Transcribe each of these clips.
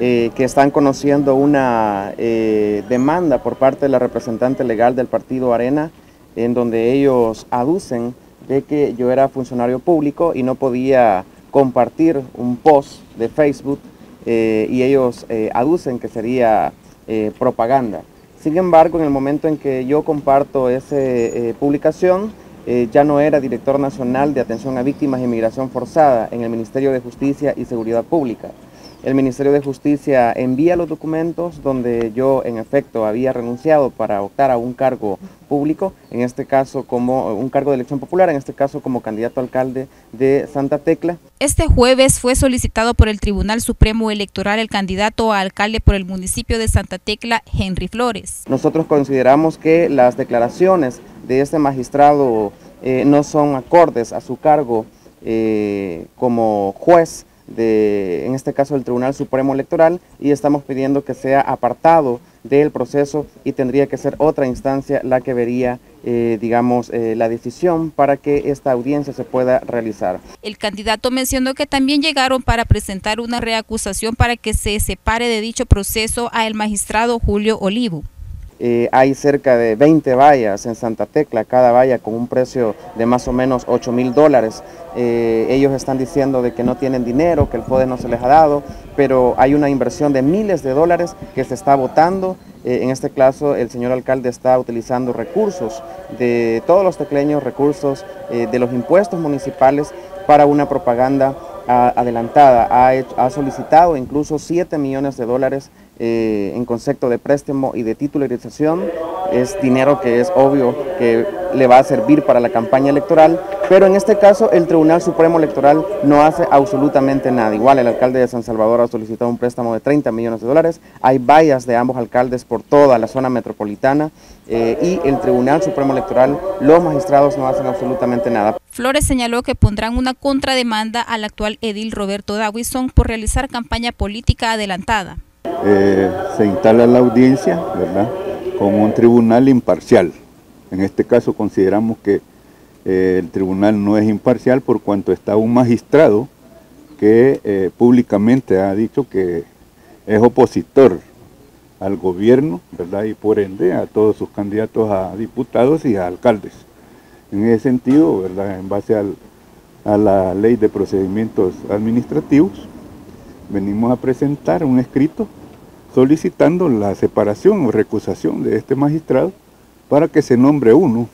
eh, que están conociendo una eh, demanda por parte de la representante legal del partido Arena, en donde ellos aducen de que yo era funcionario público y no podía compartir un post de Facebook eh, y ellos aducen que sería propaganda. Sin embargo, en el momento en que yo comparto esa publicación, ya no era director nacional de atención a víctimas de inmigración forzada en el Ministerio de Justicia y Seguridad Pública. El Ministerio de Justicia envía los documentos donde yo en efecto había renunciado para optar a un cargo público, en este caso como un cargo de elección popular, en este caso como candidato alcalde de Santa Tecla. Este jueves fue solicitado por el Tribunal Supremo Electoral el candidato a alcalde por el municipio de Santa Tecla, Henry Flores. Nosotros consideramos que las declaraciones de este magistrado eh, no son acordes a su cargo eh, como juez en este caso, del Tribunal Supremo Electoral y estamos pidiendo que sea apartado del proceso y tendría que ser otra instancia la que vería, eh, digamos, eh, la decisión para que esta audiencia se pueda realizar. El candidato mencionó que también llegaron para presentar una reacusación para que se separe de dicho proceso a el magistrado Julio Olivo. Eh, hay cerca de 20 vallas en Santa Tecla, cada valla con un precio de más o menos 8 mil dólares. Eh, ellos están diciendo de que no tienen dinero, que el FODE no se les ha dado, pero hay una inversión de miles de dólares que se está votando. Eh, en este caso, el señor alcalde está utilizando recursos de todos los tecleños, recursos de los impuestos municipales para una propaganda adelantada. Ha, ha solicitado incluso 7 millones de dólares eh, en concepto de préstamo y de titularización. Es dinero que es obvio que le va a servir para la campaña electoral, pero en este caso el Tribunal Supremo Electoral no hace absolutamente nada. Igual el alcalde de San Salvador ha solicitado un préstamo de 30 millones de dólares, hay vallas de ambos alcaldes por toda la zona metropolitana eh, y el Tribunal Supremo Electoral, los magistrados no hacen absolutamente nada. Flores señaló que pondrán una contrademanda al actual edil Roberto Dawison por realizar campaña política adelantada. Eh, se instala la audiencia, ¿verdad? Con un tribunal imparcial. En este caso consideramos que eh, el tribunal no es imparcial por cuanto está un magistrado que eh, públicamente ha dicho que es opositor al gobierno, ¿verdad? Y por ende a todos sus candidatos a diputados y a alcaldes. En ese sentido, ¿verdad? En base a la ley de procedimientos administrativos, venimos a presentar un escrito solicitando la separación o recusación de este magistrado para que se nombre uno,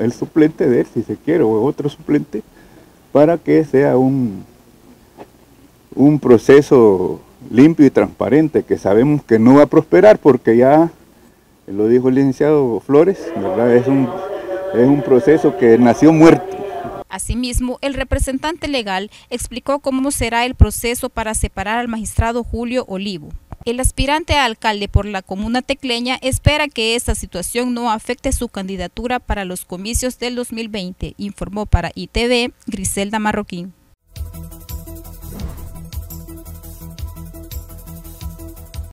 el suplente de él, si se quiere, o otro suplente, para que sea un, un proceso limpio y transparente, que sabemos que no va a prosperar porque ya, lo dijo el licenciado Flores. Es, un, es un proceso que nació muerto. Asimismo, el representante legal explicó cómo será el proceso para separar al magistrado Julio Olivo. El aspirante a alcalde por la comuna tecleña espera que esta situación no afecte su candidatura para los comicios del 2020, informó para ITV Griselda Marroquín.